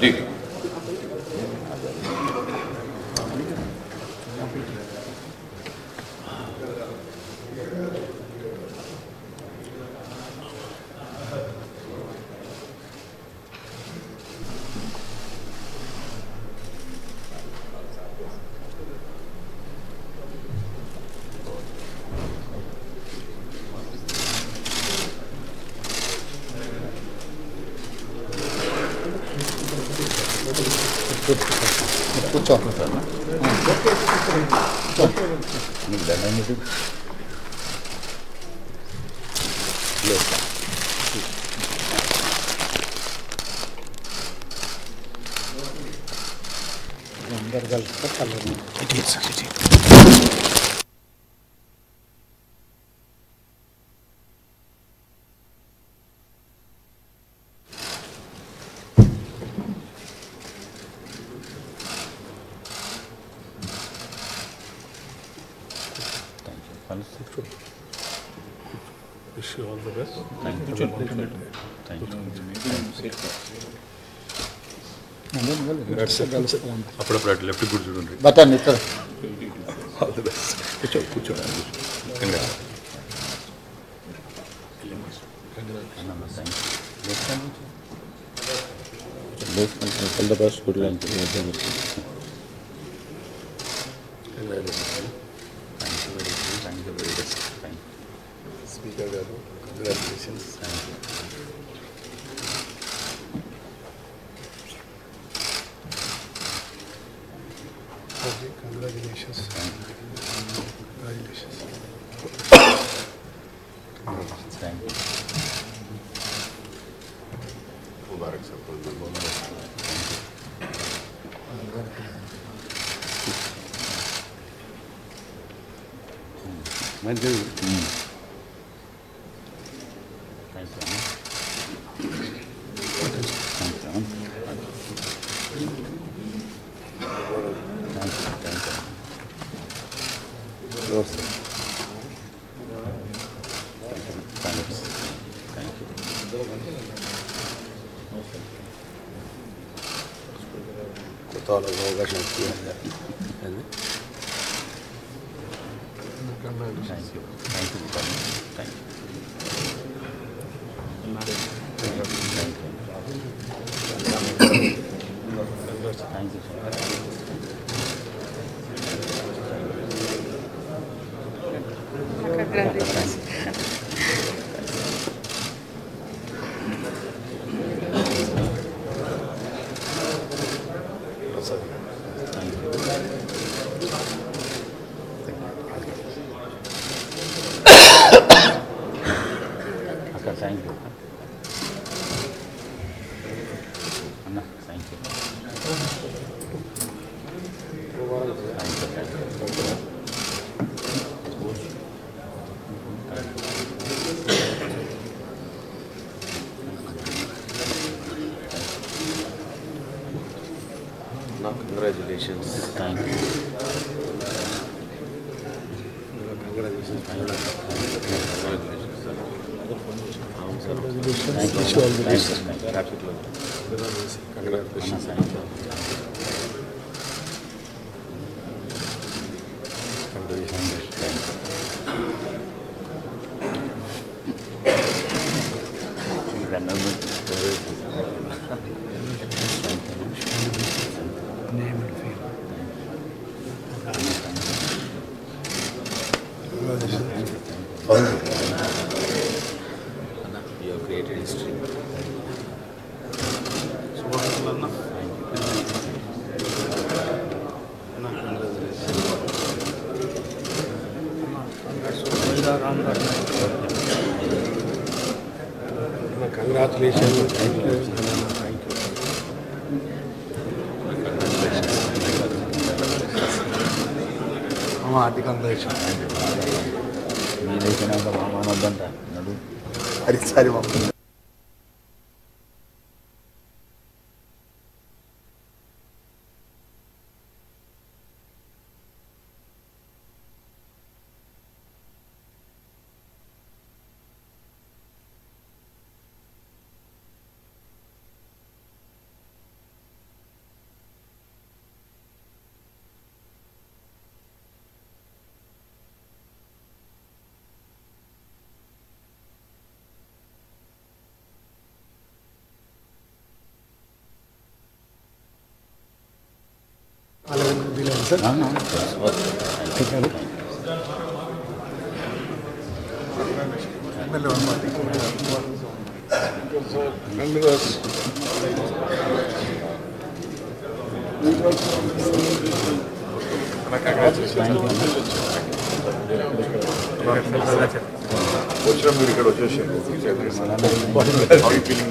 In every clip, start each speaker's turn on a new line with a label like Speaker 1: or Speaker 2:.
Speaker 1: Do you, కూర్చో
Speaker 2: నీకు దండం పెట్టి
Speaker 1: అందరు కలిసి కలరు
Speaker 2: థ్యాంక్ యూ కలిసి
Speaker 3: Wish you all the best.
Speaker 2: Thank you thank you
Speaker 1: కలుసుకోండి
Speaker 3: అప్పుడప్పుడు అటు లెఫ్ట్ కూడా చూడండి
Speaker 1: బటన్ ఇక్కడ
Speaker 3: ఆల్ ది బెస్ట్ కూర్చో కూర్చో
Speaker 2: congrats all the best good luck thank Graças Congratulations. Congratulations. Thank you. Mubarak Mubarak. Thank you. Então. Então. Thank
Speaker 3: you.
Speaker 2: Thank you.
Speaker 3: Thank
Speaker 2: you. kemarin gracias. congratulations. Thank you. Congratulations. Thank
Speaker 3: you. Remember. Congratulations. Thank you. Thank you.
Speaker 1: ആദ്യ കന്തോഷം
Speaker 2: 11 bill answer. No,
Speaker 1: no. Take a look.
Speaker 3: వచ్చిన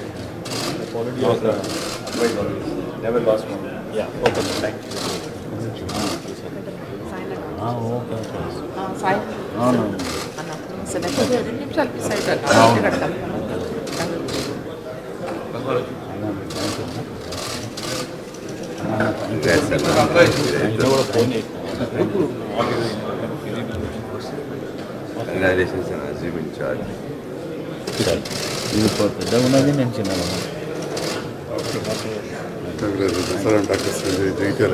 Speaker 2: Sanjay కొరు class
Speaker 3: never lost one.
Speaker 2: Okay thank okay
Speaker 4: Sai
Speaker 2: అవును
Speaker 4: అన్న select రెండు నిమిషాలకి side కడతాం
Speaker 2: కూడా phone
Speaker 5: Congratulations on assuming charge.
Speaker 2: ఇది పెద్దగా ఉన్నది నేను చిన్నగా
Speaker 3: sir doctor Sanjay
Speaker 2: Jaityala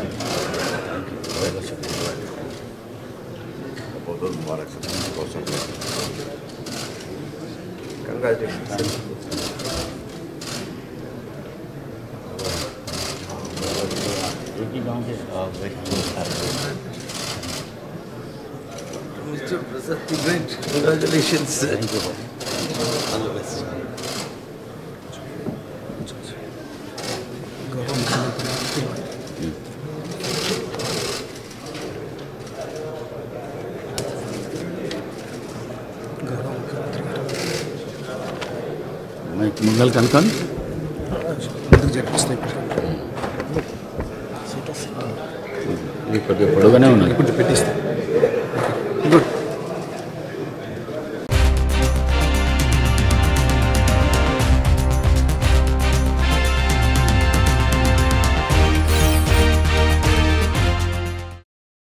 Speaker 2: Thank you very much.
Speaker 5: बहुत शुक्रिया Congratulations.
Speaker 2: एक ही गांव के व्यक्ति
Speaker 5: Mr. Prasad, great. Congratulations, sir.
Speaker 2: Thank you
Speaker 5: All the best.
Speaker 2: మంగళ ఇప్పుడు పొడుగానే ఉన్నాయి
Speaker 1: ఇప్పుడు పెట్టిస్తాను